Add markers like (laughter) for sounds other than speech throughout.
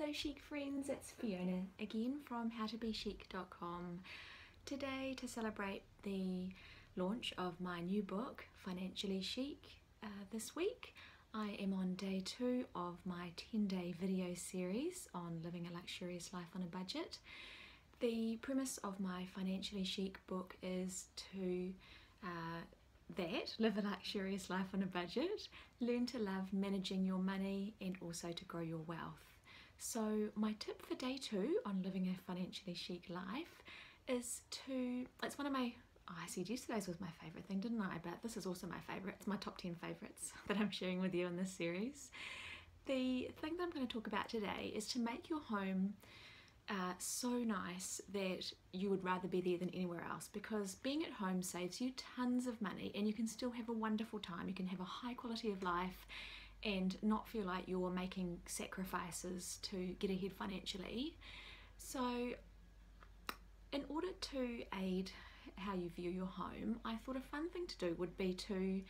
Hello chic friends, it's Fiona again from howtobechic.com. Today to celebrate the launch of my new book Financially Chic uh, this week I am on day two of my 10 day video series on living a luxurious life on a budget. The premise of my Financially Chic book is to uh, that, live a luxurious life on a budget, learn to love managing your money and also to grow your wealth. So my tip for day two on living a financially chic life is to, it's one of my, oh, I said yesterday's was my favourite thing, didn't I? But this is also my favourite. It's my top 10 favourites (laughs) that I'm sharing with you in this series. The thing that I'm going to talk about today is to make your home uh, so nice that you would rather be there than anywhere else because being at home saves you tons of money and you can still have a wonderful time. You can have a high quality of life and not feel like you're making sacrifices to get ahead financially. So, in order to aid how you view your home, I thought a fun thing to do would be to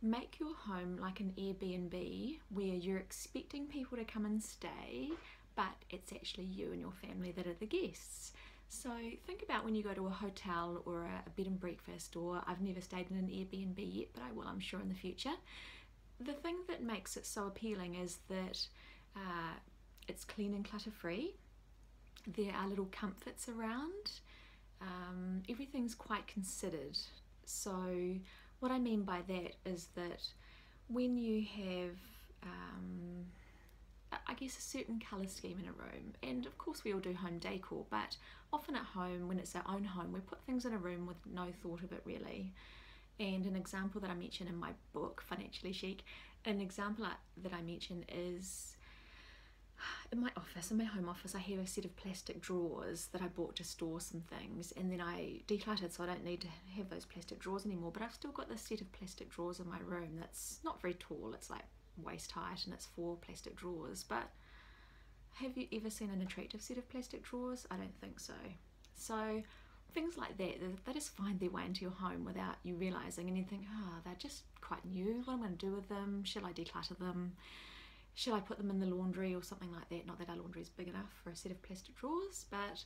make your home like an Airbnb where you're expecting people to come and stay, but it's actually you and your family that are the guests. So think about when you go to a hotel or a bed and breakfast, or I've never stayed in an Airbnb yet, but I will, I'm sure, in the future the thing that makes it so appealing is that uh, it's clean and clutter free. There are little comforts around. Um, everything's quite considered. So, what I mean by that is that when you have, um, I guess, a certain colour scheme in a room, and of course we all do home decor, but often at home, when it's our own home, we put things in a room with no thought of it really. And an example that I mention in my book, Financially Chic, an example that I mention is in my office, in my home office, I have a set of plastic drawers that I bought to store some things and then I decluttered so I don't need to have those plastic drawers anymore. But I've still got this set of plastic drawers in my room that's not very tall, it's like waist height and it's four plastic drawers. But have you ever seen an attractive set of plastic drawers? I don't think so. So things like that, they just find their way into your home without you realizing, and you think, oh, they're just quite new. What am I going to do with them? Shall I declutter them? Shall I put them in the laundry or something like that? Not that our laundry is big enough for a set of plastic drawers, but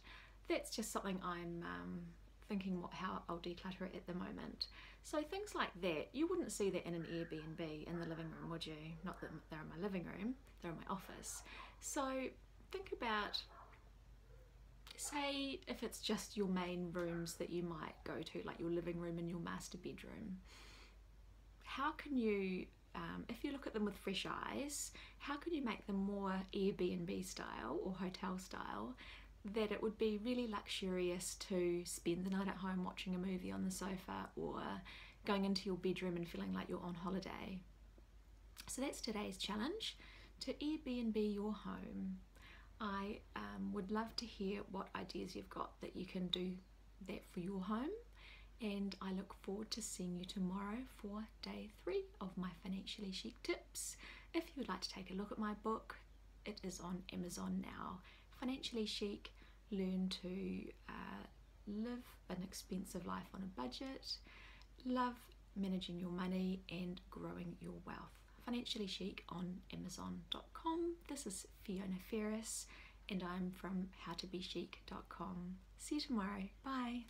that's just something I'm um, thinking what, how I'll declutter it at the moment. So things like that, you wouldn't see that in an Airbnb in the living room, would you? Not that they're in my living room, they're in my office. So think about say if it's just your main rooms that you might go to, like your living room and your master bedroom, how can you, um, if you look at them with fresh eyes, how can you make them more Airbnb style or hotel style that it would be really luxurious to spend the night at home watching a movie on the sofa or going into your bedroom and feeling like you're on holiday? So that's today's challenge to Airbnb your home um, would love to hear what ideas you've got that you can do that for your home and I look forward to seeing you tomorrow for day three of my financially chic tips. If you would like to take a look at my book, it is on Amazon now. Financially chic, learn to uh, live an expensive life on a budget, love managing your money and growing your wealth financially chic on amazon.com. This is Fiona Ferris and I'm from howtobechic.com. See you tomorrow. Bye.